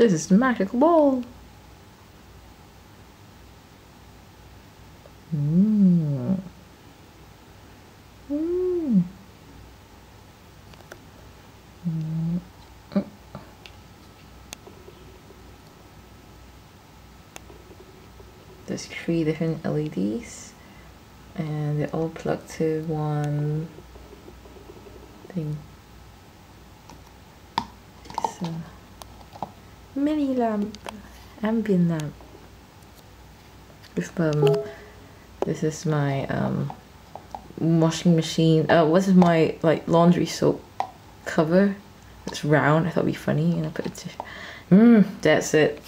This is the magical ball. Mmm. There's three different LEDs and they're all plugged to one thing. A mini lamp, ambient lamp. Um, this is my um washing machine. Uh, what is my like laundry soap cover? It's round. I thought it'd be funny, and I put it. Mmm, that's it.